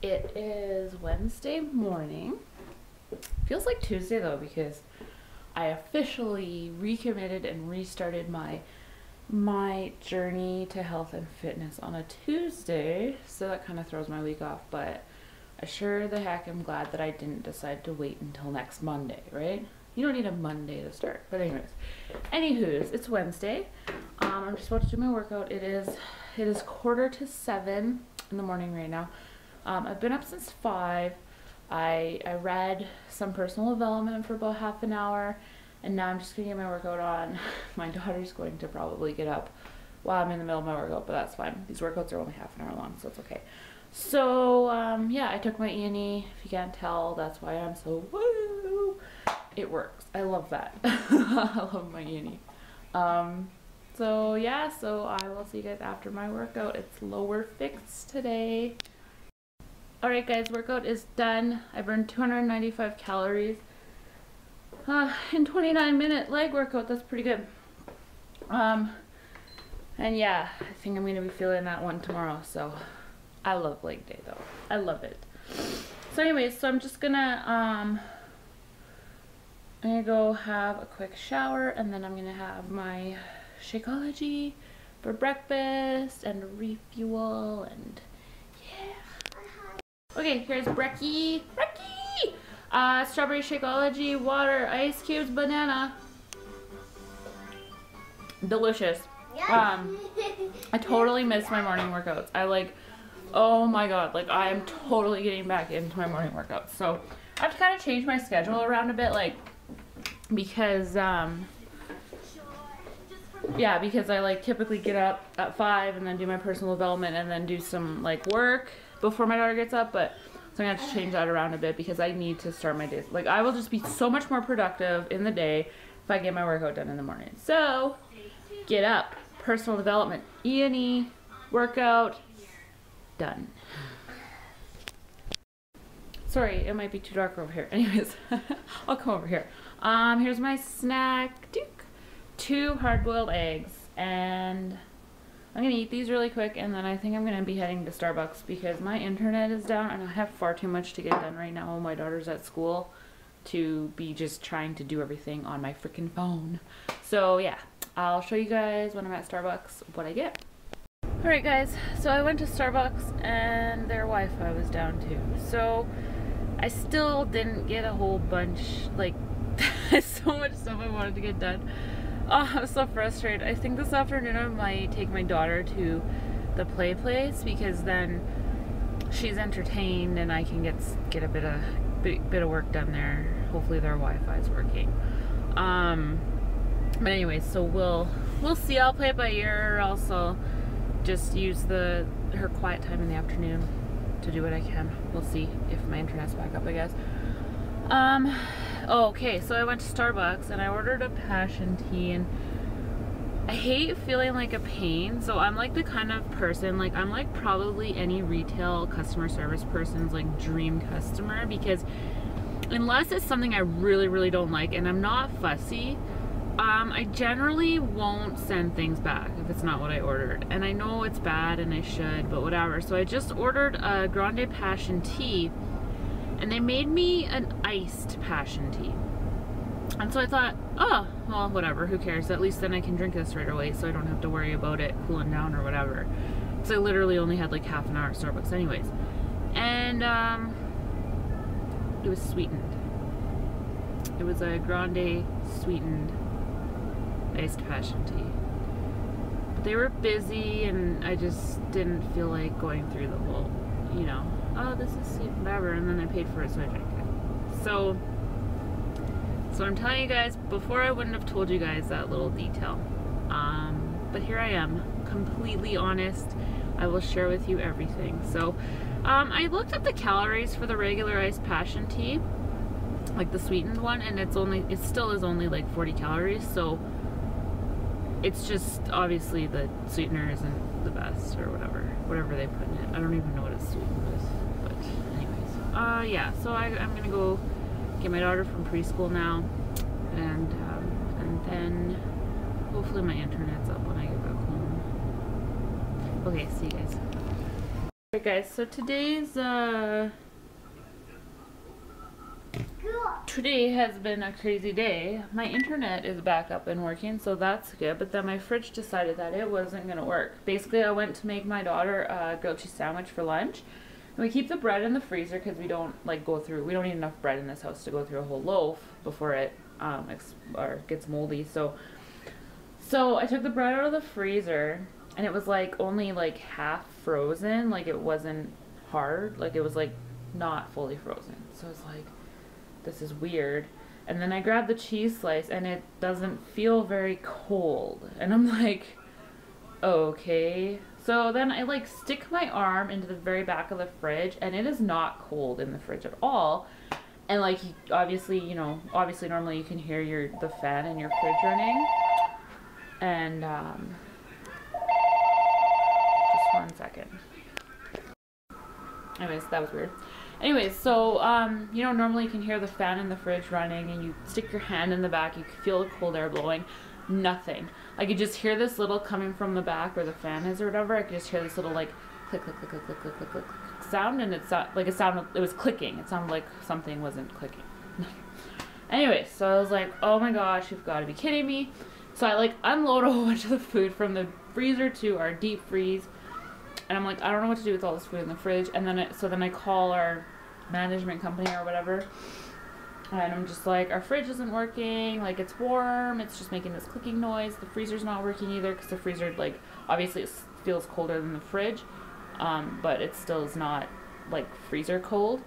It is Wednesday morning. Feels like Tuesday though because I officially recommitted and restarted my my journey to health and fitness on a Tuesday. So that kind of throws my week off, but I sure the heck am glad that I didn't decide to wait until next Monday, right? You don't need a Monday to start. But anyways, anywho's, it's Wednesday. Um, I'm just about to do my workout. It is it is quarter to seven in the morning right now. Um, I've been up since five. I I read some personal development for about half an hour, and now I'm just gonna get my workout on. My daughter's going to probably get up while I'm in the middle of my workout, but that's fine. These workouts are only half an hour long, so it's okay. So um, yeah, I took my E&E. If you can't tell, that's why I'm so woo. It works. I love that. I love my E&E. Um, so yeah, so I will see you guys after my workout. It's lower fix today. Alright guys, workout is done. I burned 295 calories uh, in 29 minute leg workout. That's pretty good. Um, and yeah, I think I'm going to be feeling that one tomorrow. So I love leg day though. I love it. So anyways, so I'm just gonna, um, I'm gonna go have a quick shower and then I'm gonna have my Shakeology for breakfast and refuel and Okay, here's brekkie. Brekkie! Uh, strawberry Shakeology, water, ice cubes, banana. Delicious. Um, I totally missed my morning workouts. I like, oh my god, like I am totally getting back into my morning workouts. So I have to kind of change my schedule around a bit, like, because, um, yeah, because I like typically get up at five and then do my personal development and then do some like work before my daughter gets up, but so I'm gonna have to change that around a bit because I need to start my days. Like I will just be so much more productive in the day if I get my workout done in the morning. So get up, personal development, E and E, workout, done. Sorry, it might be too dark over here. Anyways, I'll come over here. Um, here's my snack. Duke. Two hard-boiled eggs and I'm gonna eat these really quick and then I think I'm gonna be heading to Starbucks because my internet is down and I have far too much to get done right now while my daughter's at school to be just trying to do everything on my freaking phone. So yeah, I'll show you guys when I'm at Starbucks what I get. Alright guys, so I went to Starbucks and their Wi-Fi was down too. So I still didn't get a whole bunch, like so much stuff I wanted to get done. Oh, I'm so frustrated. I think this afternoon I might take my daughter to the play place because then she's entertained and I can get get a bit of bit, bit of work done there. Hopefully their Wi-Fi is working. Um, but anyways, so we'll we'll see. I'll play it by ear. Also just use the her quiet time in the afternoon to do what I can. We'll see if my internet's back up. I guess. Um, oh, okay, so I went to Starbucks and I ordered a passion tea and I hate feeling like a pain. So I'm like the kind of person, like I'm like probably any retail customer service person's like dream customer because unless it's something I really, really don't like and I'm not fussy, um, I generally won't send things back if it's not what I ordered. And I know it's bad and I should, but whatever. So I just ordered a Grande Passion Tea and they made me an iced passion tea. And so I thought, oh, well, whatever, who cares? At least then I can drink this right away so I don't have to worry about it cooling down or whatever. Because I literally only had like half an hour at Starbucks anyways. And um, it was sweetened. It was a grande sweetened iced passion tea. But they were busy and I just didn't feel like going through the whole, you know, oh, this is whatever, and then I paid for it, so I drank it. So, so I'm telling you guys, before I wouldn't have told you guys that little detail. Um, but here I am, completely honest. I will share with you everything. So, um, I looked at the calories for the regular iced passion tea, like the sweetened one, and it's only, it still is only like 40 calories, so it's just obviously the sweetener isn't the best or whatever, whatever they put in it. I don't even know what it's sweetened with uh, yeah, so I, am gonna go get my daughter from preschool now, and um, and then hopefully my internet's up when I get back home. Okay, see you guys. Alright guys, so today's uh today has been a crazy day. My internet is back up and working, so that's good, but then my fridge decided that it wasn't gonna work. Basically I went to make my daughter a grilled cheese sandwich for lunch. We keep the bread in the freezer because we don't like go through we don't need enough bread in this house to go through a whole loaf before it um or gets moldy. So so I took the bread out of the freezer and it was like only like half frozen, like it wasn't hard, like it was like not fully frozen. So it's like this is weird. And then I grabbed the cheese slice and it doesn't feel very cold. And I'm like, okay. So then I like stick my arm into the very back of the fridge and it is not cold in the fridge at all. And like obviously, you know, obviously normally you can hear your the fan in your fridge running and um, just one second. Anyways, that was weird. Anyways, so um, you know, normally you can hear the fan in the fridge running, and you stick your hand in the back, you feel the cold air blowing. Nothing. I could just hear this little coming from the back where the fan is or whatever. I could just hear this little like click click click click click click click, click sound, and it's like a sound. it was clicking. It sounded like something wasn't clicking. anyway, so I was like, oh my gosh, you've got to be kidding me. So I like unload a whole bunch of the food from the freezer to our deep freeze, and I'm like, I don't know what to do with all this food in the fridge. And then it, so then I call our management company or whatever and I'm just like, our fridge isn't working. Like it's warm. It's just making this clicking noise. The freezer's not working either because the freezer like obviously it feels colder than the fridge, um, but it still is not like freezer cold.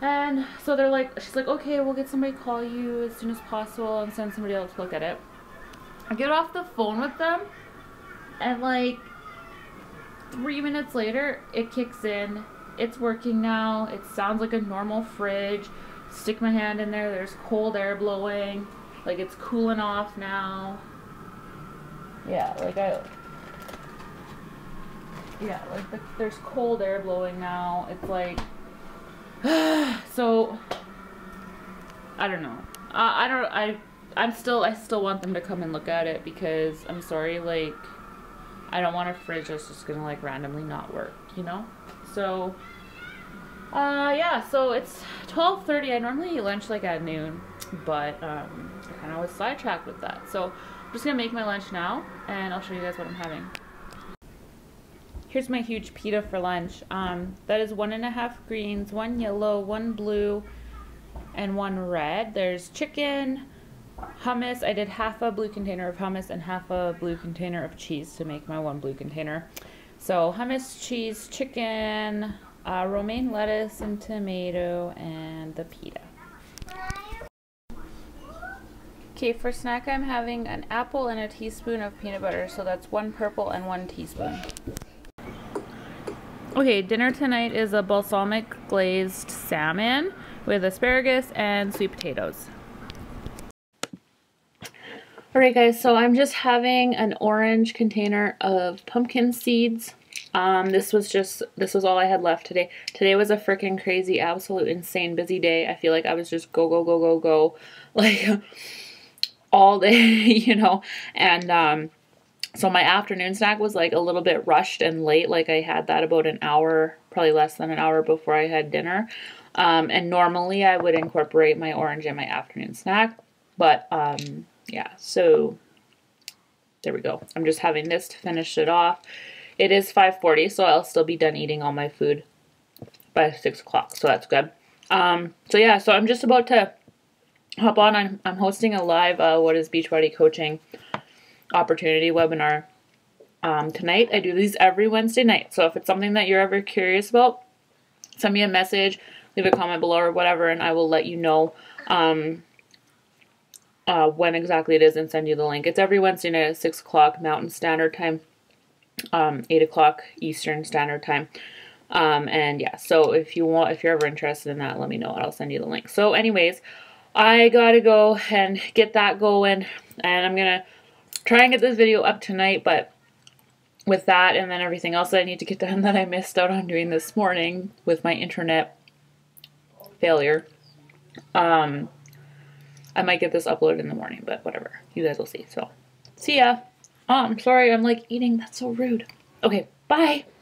And so they're like, she's like, okay, we'll get somebody call you as soon as possible and send somebody else to look at it. I get off the phone with them, and like three minutes later, it kicks in. It's working now. It sounds like a normal fridge. Stick my hand in there. There's cold air blowing. Like it's cooling off now. Yeah, like I. Yeah, like the, there's cold air blowing now. It's like. so. I don't know. I don't. I I'm still I still want them to come and look at it because I'm sorry, like I don't want a fridge that's just gonna like randomly not work, you know? So uh yeah, so it's twelve thirty. I normally eat lunch like at noon, but um I kinda was sidetracked with that. So I'm just gonna make my lunch now and I'll show you guys what I'm having. Here's my huge pita for lunch. Um, that is one and a half greens, one yellow, one blue, and one red. There's chicken, hummus. I did half a blue container of hummus and half a blue container of cheese to make my one blue container. So hummus, cheese, chicken, uh, romaine lettuce and tomato, and the pita. Okay, for snack I'm having an apple and a teaspoon of peanut butter. So that's one purple and one teaspoon. Okay, dinner tonight is a balsamic glazed salmon with asparagus and sweet potatoes. Alright guys, so I'm just having an orange container of pumpkin seeds. Um, this was just, this was all I had left today. Today was a freaking crazy, absolute insane busy day. I feel like I was just go, go, go, go, go, like all day, you know, and um, so my afternoon snack was like a little bit rushed and late. Like I had that about an hour, probably less than an hour before I had dinner. Um, and normally I would incorporate my orange in my afternoon snack, but um, yeah, so there we go. I'm just having this to finish it off. It is 5.40, so I'll still be done eating all my food by 6 o'clock, so that's good. Um, so yeah, so I'm just about to hop on. I'm, I'm hosting a live uh, What is Beachbody Coaching opportunity webinar um, tonight. I do these every Wednesday night, so if it's something that you're ever curious about, send me a message, leave a comment below or whatever, and I will let you know. Um, uh, when exactly it is and send you the link. It's every Wednesday night at 6 o'clock Mountain Standard Time, um, 8 o'clock Eastern Standard Time. Um, and yeah, so if you want, if you're ever interested in that, let me know and I'll send you the link. So anyways, I gotta go and get that going and I'm gonna try and get this video up tonight, but with that and then everything else that I need to get done that I missed out on doing this morning with my internet failure, um, I might get this uploaded in the morning, but whatever. You guys will see. So, see ya. Oh, I'm sorry. I'm like eating. That's so rude. Okay, bye.